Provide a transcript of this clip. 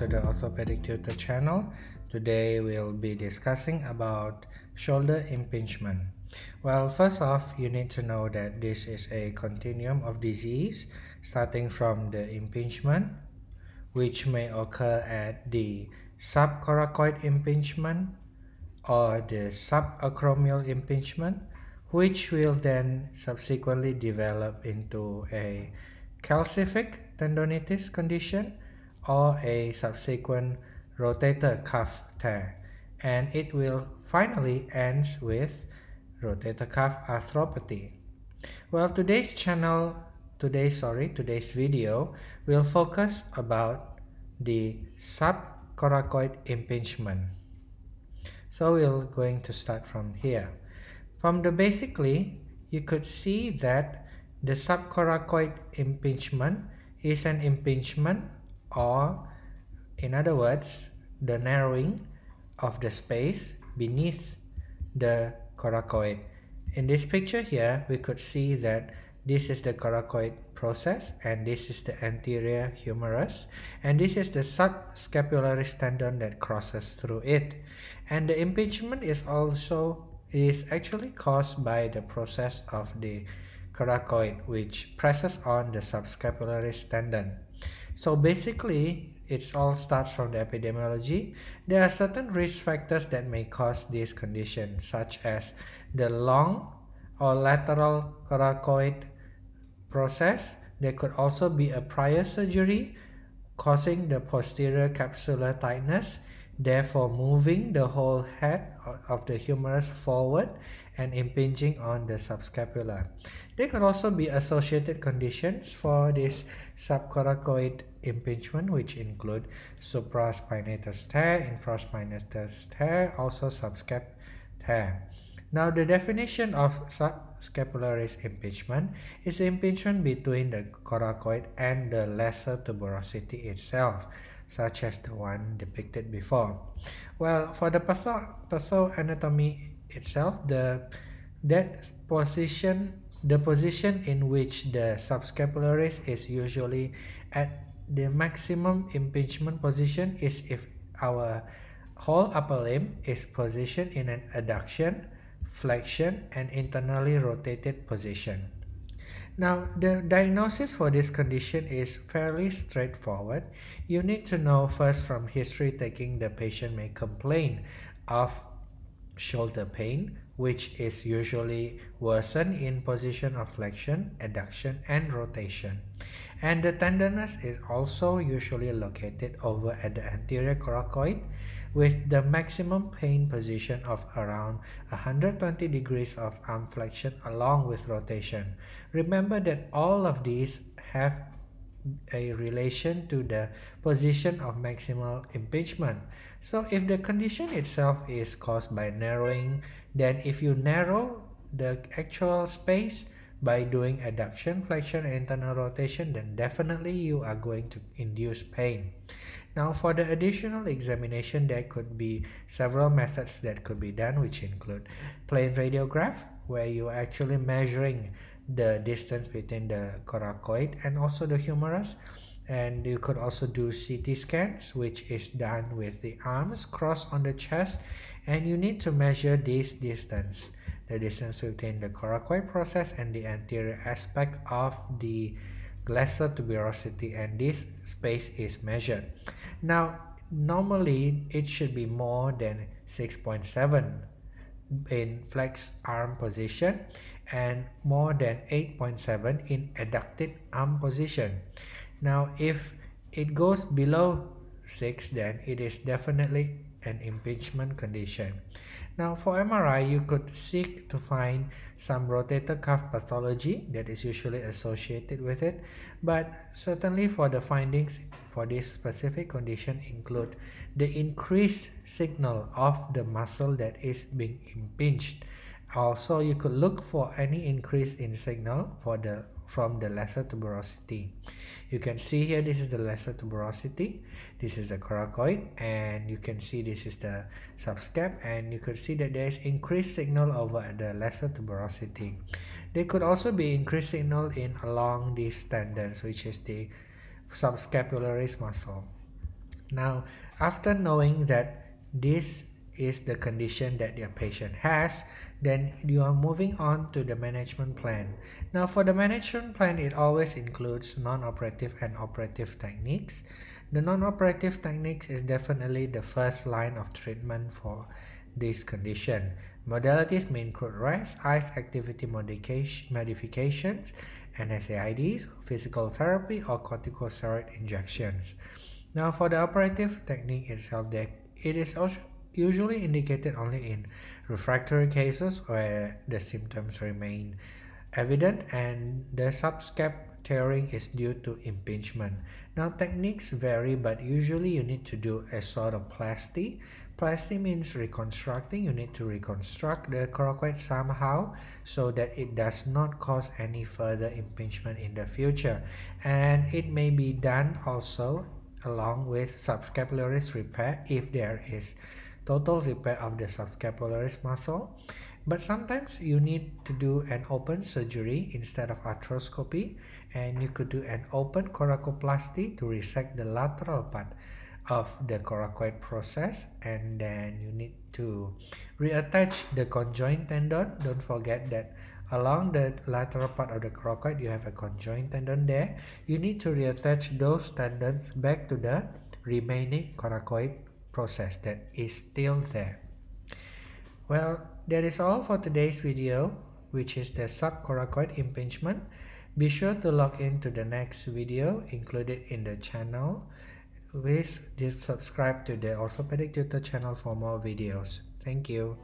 to the Orthopedic Tutor channel. Today we'll be discussing about shoulder impingement. Well, first off, you need to know that this is a continuum of disease starting from the impingement, which may occur at the subcoracoid impingement or the subacromial impingement, which will then subsequently develop into a calcific tendonitis condition or a subsequent rotator cuff tear and it will finally ends with rotator cuff arthropathy. Well today's channel today sorry today's video will focus about the subcoracoid impingement. So we're going to start from here. From the basically you could see that the subcoracoid impingement is an impingement or in other words the narrowing of the space beneath the coracoid. In this picture here we could see that this is the coracoid process and this is the anterior humerus and this is the subscapularis tendon that crosses through it and the impingement is also is actually caused by the process of the coracoid which presses on the subscapularis tendon. So basically it all starts from the epidemiology. There are certain risk factors that may cause this condition such as the long or lateral coracoid process. There could also be a prior surgery causing the posterior capsular tightness therefore moving the whole head of the humerus forward and impinging on the subscapula. There could also be associated conditions for this subcoracoid impingement which include supraspinatus tear, infraspinatus tear, also subscap tear. Now the definition of subscapularis impingement is impingement between the coracoid and the lesser tuberosity itself such as the one depicted before. Well, for the patho pathoanatomy itself, the that position the position in which the subscapularis is usually at the maximum impingement position is if our whole upper limb is positioned in an adduction, flexion, and internally rotated position. Now, the diagnosis for this condition is fairly straightforward. You need to know first from history taking the patient may complain of shoulder pain, which is usually worsened in position of flexion, adduction, and rotation. And the tenderness is also usually located over at the anterior coracoid with the maximum pain position of around 120 degrees of arm flexion along with rotation. Remember that all of these have a relation to the position of maximal impingement. So if the condition itself is caused by narrowing, then if you narrow the actual space by doing adduction, flexion, and internal rotation, then definitely you are going to induce pain. Now for the additional examination, there could be several methods that could be done, which include plain radiograph, where you're actually measuring the distance between the coracoid and also the humerus. And you could also do CT scans, which is done with the arms crossed on the chest. And you need to measure this distance, the distance between the coracoid process and the anterior aspect of the lesser tuberosity and this space is measured. Now, normally it should be more than 6.7 in flex arm position and more than 8.7 in adducted arm position. Now, if it goes below 6, then it is definitely an impingement condition. Now for MRI, you could seek to find some rotator cuff pathology that is usually associated with it, but certainly for the findings for this specific condition include the increased signal of the muscle that is being impinged. Also, you could look for any increase in signal for the from the lesser tuberosity. You can see here this is the lesser tuberosity, this is the coracoid and you can see this is the subscap and you could see that there is increased signal over the lesser tuberosity. There could also be increased signal in along these tendons which is the subscapularis muscle. Now, after knowing that this is the condition that your patient has, then you are moving on to the management plan. Now, for the management plan, it always includes non-operative and operative techniques. The non-operative techniques is definitely the first line of treatment for this condition. Modalities may include rest, ice activity modifications, NSAIDs, physical therapy, or corticosteroid injections. Now for the operative technique itself, it is also usually indicated only in refractory cases where the symptoms remain evident and the subscap tearing is due to impingement. Now techniques vary but usually you need to do a sort of plasty. Plasty means reconstructing. You need to reconstruct the coracoid somehow so that it does not cause any further impingement in the future. And it may be done also along with subscapularis repair if there is total repair of the subscapularis muscle but sometimes you need to do an open surgery instead of arthroscopy and you could do an open coracoplasty to resect the lateral part of the coracoid process and then you need to reattach the conjoint tendon. Don't forget that along the lateral part of the coracoid you have a conjoint tendon there. You need to reattach those tendons back to the remaining coracoid process that is still there. Well that is all for today's video which is the subcoracoid impingement. Be sure to log in to the next video included in the channel. Please subscribe to the orthopedic tutor channel for more videos. Thank you